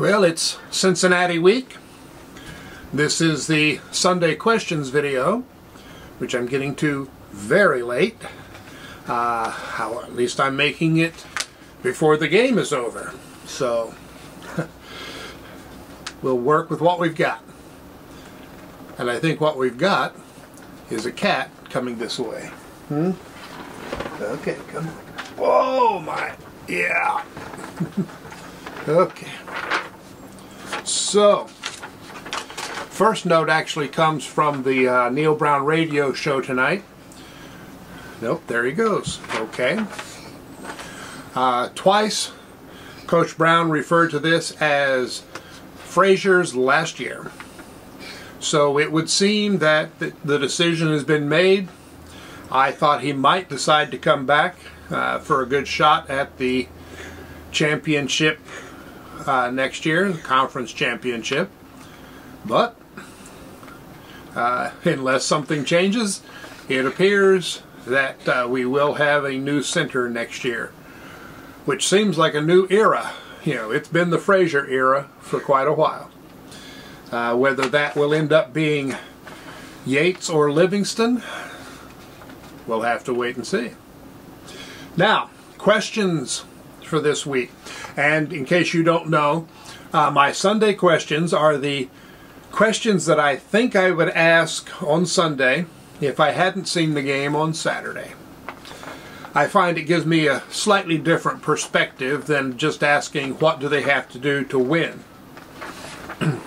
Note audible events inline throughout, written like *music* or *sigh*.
Well, it's Cincinnati week. This is the Sunday questions video, which I'm getting to very late. Uh, how, at least I'm making it before the game is over. So, *laughs* we'll work with what we've got. And I think what we've got is a cat coming this way. Hmm? Okay, come on. Whoa, my. Yeah. *laughs* okay. So, first note actually comes from the uh, Neal Brown radio show tonight. Nope, there he goes. Okay. Uh, twice, Coach Brown referred to this as Frazier's last year. So it would seem that the decision has been made. I thought he might decide to come back uh, for a good shot at the championship uh, next year, the conference championship. But uh, unless something changes, it appears that uh, we will have a new center next year, which seems like a new era. You know, it's been the Frazier era for quite a while. Uh, whether that will end up being Yates or Livingston, we'll have to wait and see. Now, questions for this week. And in case you don't know, uh, my Sunday questions are the questions that I think I would ask on Sunday if I hadn't seen the game on Saturday. I find it gives me a slightly different perspective than just asking what do they have to do to win. *clears throat*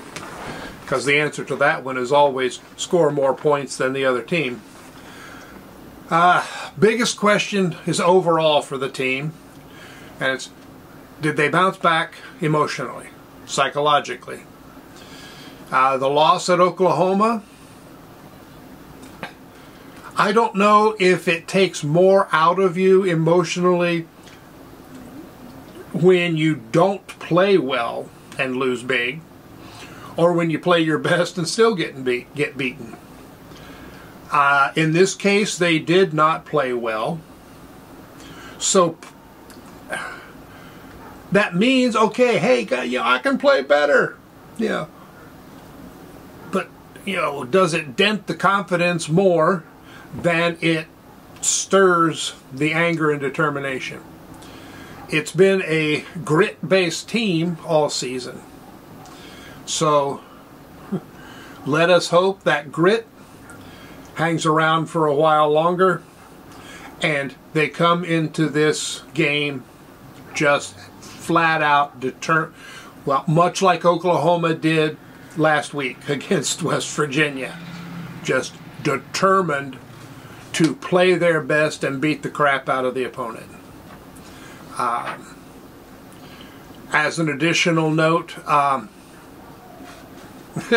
Because the answer to that one is always score more points than the other team. Uh, biggest question is overall for the team, and it's did they bounce back emotionally, psychologically? Uh, the loss at Oklahoma, I don't know if it takes more out of you emotionally when you don't play well and lose big, or when you play your best and still beat, get beaten. Uh, in this case, they did not play well. So that means okay hey you know i can play better. Yeah. But you know does it dent the confidence more than it stirs the anger and determination? It's been a grit based team all season. So *laughs* let us hope that grit hangs around for a while longer and they come into this game just flat out deter well much like Oklahoma did last week *laughs* against West Virginia just determined to play their best and beat the crap out of the opponent. Um, as an additional note um, *laughs*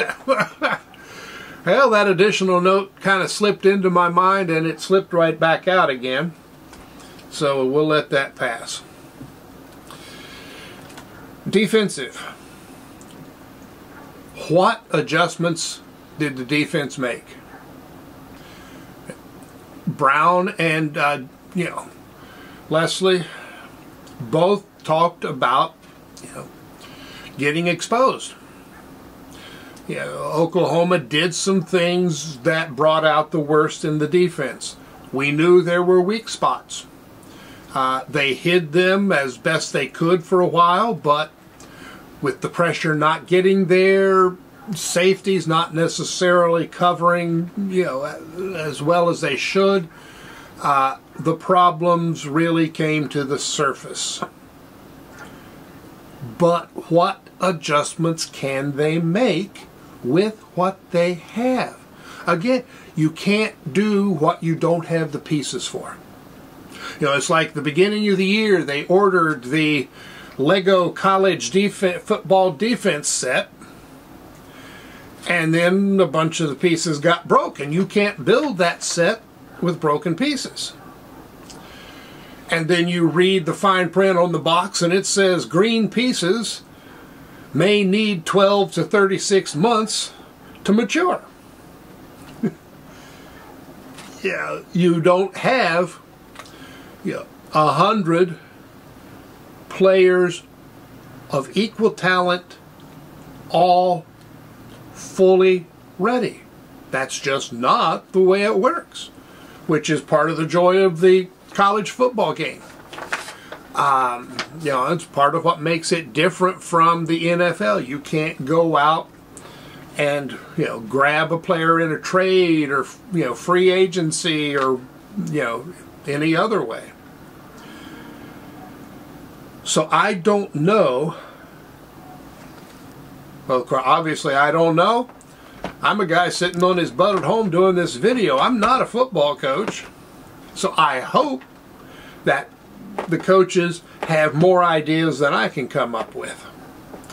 well that additional note kind of slipped into my mind and it slipped right back out again. So we'll let that pass Defensive. What adjustments did the defense make? Brown and, uh, you know, Lesley both talked about, you know, getting exposed. You know, Oklahoma did some things that brought out the worst in the defense. We knew there were weak spots. Uh, they hid them as best they could for a while, but with the pressure not getting there, safeties not necessarily covering, you know, as well as they should, uh, the problems really came to the surface. But what adjustments can they make with what they have? Again, you can't do what you don't have the pieces for. You know, it's like the beginning of the year, they ordered the Lego college def football defense set and then a bunch of the pieces got broken. You can't build that set with broken pieces. And then you read the fine print on the box and it says green pieces may need 12 to 36 months to mature. *laughs* yeah, you don't have a know, hundred players of equal talent all fully ready. That's just not the way it works, which is part of the joy of the college football game. Um, you know, it's part of what makes it different from the NFL. You can't go out and you know grab a player in a trade or you know free agency or you know any other way. So I don't know. Well, obviously I don't know. I'm a guy sitting on his butt at home doing this video. I'm not a football coach. So I hope that the coaches have more ideas than I can come up with.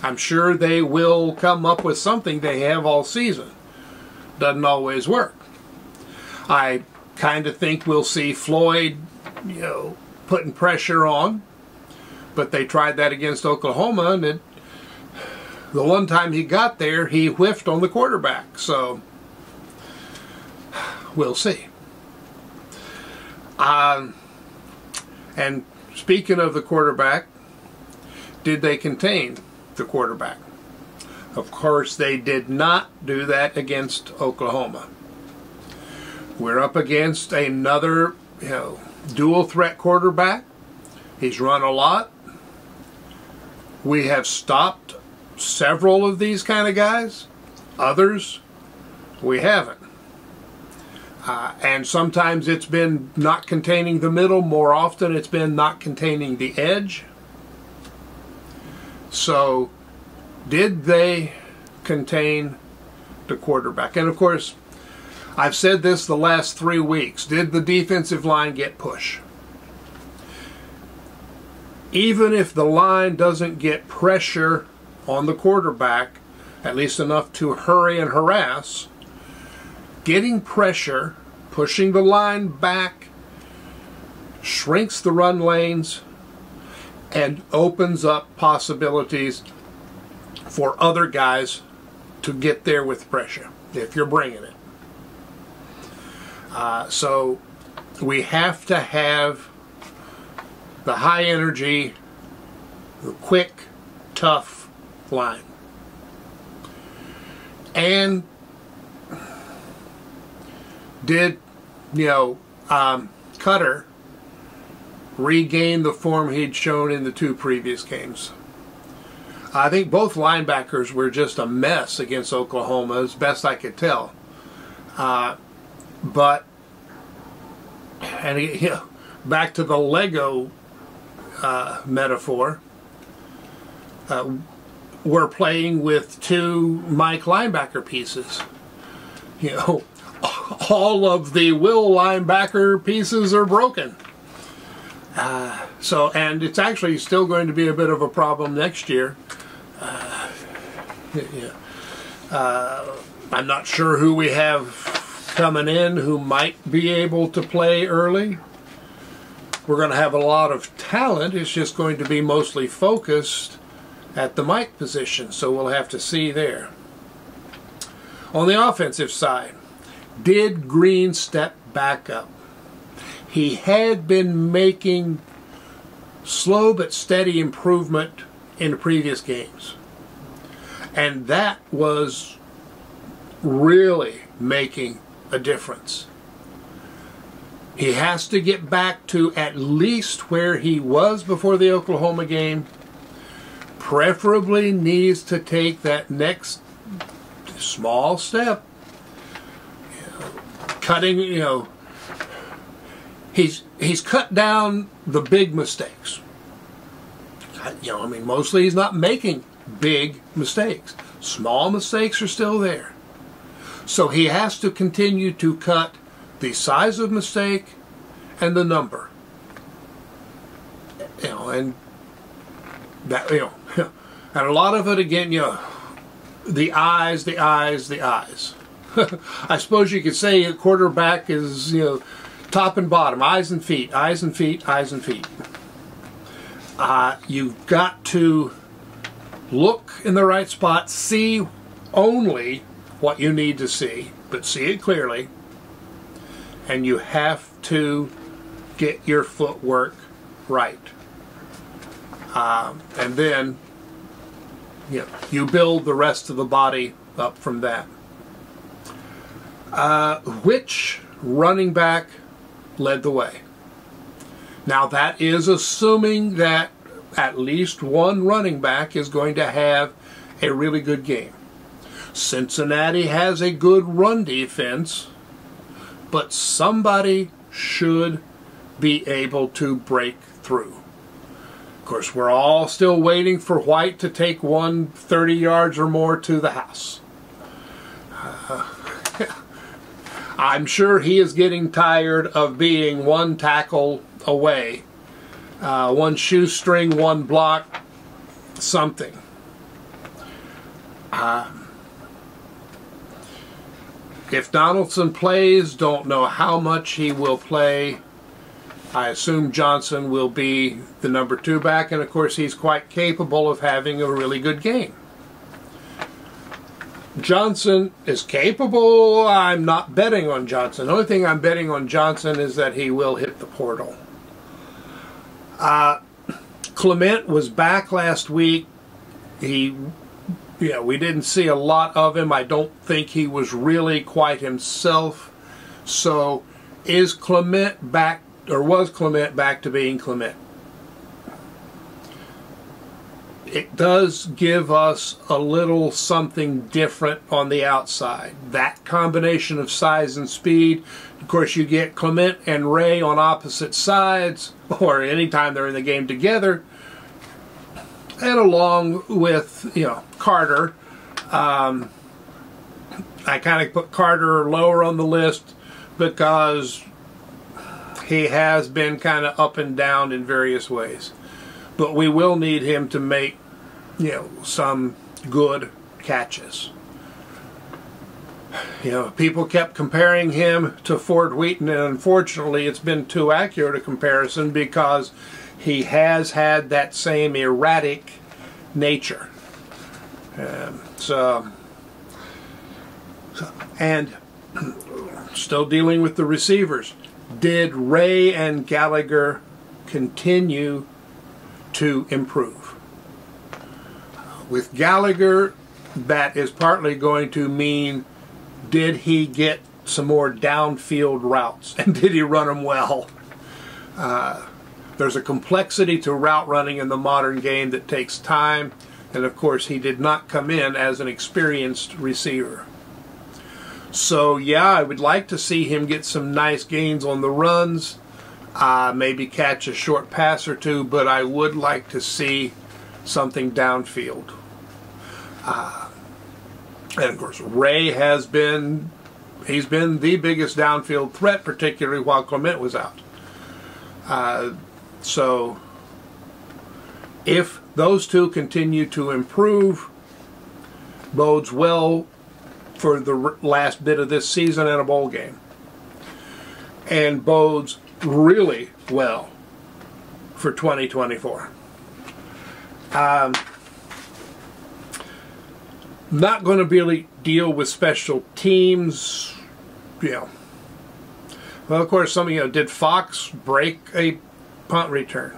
I'm sure they will come up with something they have all season. Doesn't always work. I kind of think we'll see Floyd, you know, putting pressure on, but they tried that against Oklahoma, and it, the one time he got there, he whiffed on the quarterback. So we'll see. Um, and speaking of the quarterback, did they contain the quarterback? Of course, they did not do that against Oklahoma. We're up against another, you know, dual threat quarterback. He's run a lot. We have stopped several of these kind of guys. Others, we haven't. Uh, and sometimes it's been not containing the middle. More often it's been not containing the edge. So did they contain the quarterback? And of course, I've said this the last three weeks. Did the defensive line get push? Even if the line doesn't get pressure on the quarterback, at least enough to hurry and harass, getting pressure, pushing the line back, shrinks the run lanes, and opens up possibilities for other guys to get there with pressure if you're bringing it. Uh, so we have to have the high energy, the quick, tough line. And did, you know, um, Cutter regain the form he'd shown in the two previous games? I think both linebackers were just a mess against Oklahoma, as best I could tell. Uh, but, and you *laughs* know, back to the Lego uh, metaphor, uh, we're playing with two Mike linebacker pieces. You know, *laughs* all of the Will linebacker pieces are broken. Uh, so, and it's actually still going to be a bit of a problem next year. Uh, *laughs* yeah. Uh, I'm not sure who we have coming in who might be able to play early. We're going to have a lot of talent. It's just going to be mostly focused at the Mike position, so we'll have to see there. On the offensive side, did Greene step back up? He had been making slow but steady improvement in the previous games. And that was really making a difference. He has to get back to at least where he was before the Oklahoma game. Preferably needs to take that next small step. Cutting, you know, he's he's cut down the big mistakes. You know, I mean, mostly he's not making big mistakes. Small mistakes are still there. So he has to continue to cut the size of mistake and the number. You know, and that, you know, *laughs* and a lot of it again, you know, the eyes, the eyes, the eyes. *laughs* I suppose you could say a quarterback is, you know, top and bottom, eyes and feet, eyes and feet, eyes and feet. Uh, you've got to look in the right spot, see only what you need to see, but see it clearly, and you have to get your footwork right. Um, and then you, know, you build the rest of the body up from that. Uh, which running back led the way? Now that is assuming that at least one running back is going to have a really good game. Cincinnati has a good run defense, but somebody should be able to break through. Of course, we're all still waiting for White to take one 30 yards or more to the house. Uh, *laughs* I'm sure he is getting tired of being one tackle away, uh, one shoestring, one block, something. Uh, if Donaldson plays, don't know how much he will play. I assume Johnson will be the number two back, and of course he's quite capable of having a really good game. Johnson is capable. I'm not betting on Johnson. The only thing I'm betting on Johnson is that he will hit the portal. Uh, Clement was back last week. He, yeah, we didn't see a lot of him. I don't think he was really quite himself. So, is Clement back, or was Clement back to being Clement? it does give us a little something different on the outside. That combination of size and speed, of course, you get Clement and Ray on opposite sides, *laughs* or anytime they're in the game together, and along with, you know, Carter. Um, I kind of put Carter lower on the list because he has been kind of up and down in various ways. But we will need him to make you know, some good catches. You know, people kept comparing him to Ford-Wheaton, and unfortunately, it's been too accurate a comparison because he has had that same erratic nature. Um, so, and still dealing with the receivers. Did Ray and Gallagher continue to improve? With Gallagher, that is partly going to mean did he get some more downfield routes *laughs* and did he run them well? Uh, there's a complexity to route running in the modern game that takes time, and of course, he did not come in as an experienced receiver. So, yeah, I would like to see him get some nice gains on the runs, uh, maybe catch a short pass or two, but I would like to see something downfield. Uh, and of course, Ray has been, he's been the biggest downfield threat, particularly while Clement was out. Uh, so, if those two continue to improve, bodes well for the last bit of this season and a bowl game. And bodes really well for 2024. Um, not going to really deal with special teams. You know. Well, of course, some you know, did Fox break a punt return?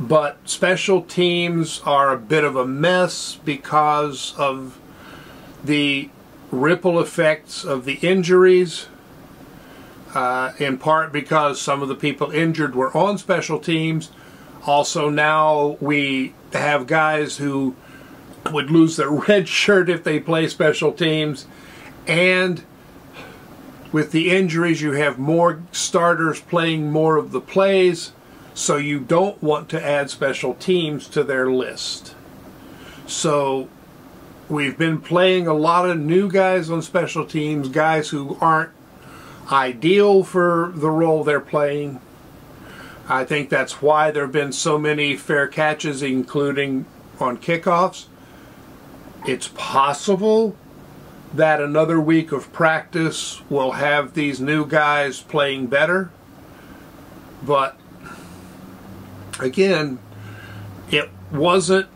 But special teams are a bit of a mess because of the ripple effects of the injuries. Uh, in part because some of the people injured were on special teams. Also, now we have guys who would lose their *laughs* red shirt if they play special teams. And with the injuries, you have more starters playing more of the plays, so you don't want to add special teams to their list. So we've been playing a lot of new guys on special teams, guys who aren't ideal for the role they're playing. I think that's why there have been so many fair catches, including on kickoffs. It's possible that another week of practice will have these new guys playing better. But again, it wasn't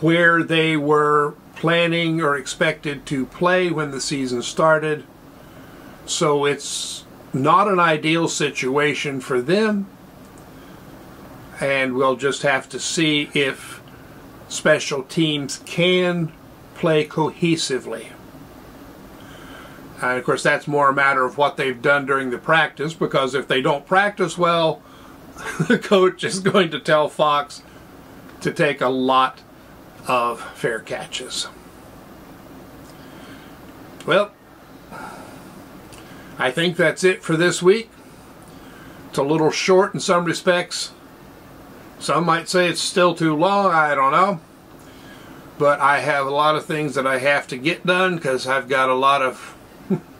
where they were planning or expected to play when the season started. So it's not an ideal situation for them. And we'll just have to see if special teams can play cohesively. And of course, that's more a matter of what they've done during the practice because if they don't practice well, *laughs* the coach is going to tell Fox to take a lot of fair catches. Well, I think that's it for this week. It's a little short in some respects. Some might say it's still too long, I don't know. But I have a lot of things that I have to get done because I've got a lot of,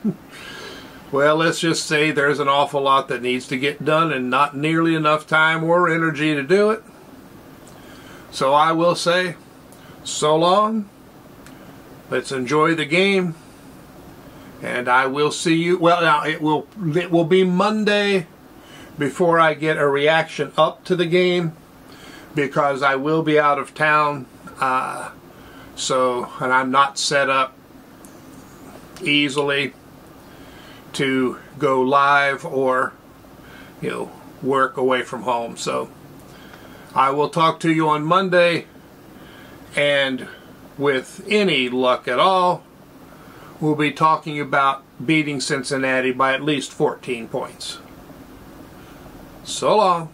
*laughs* well, let's just say there's an awful lot that needs to get done and not nearly enough time or energy to do it. So I will say, so long. Let's enjoy the game. And I will see you, well now it will, it will be Monday before I get a reaction up to the game because I will be out of town. Uh, so, and I'm not set up easily to go live or, you know, work away from home. So, I will talk to you on Monday, and with any luck at all, we'll be talking about beating Cincinnati by at least 14 points. So long.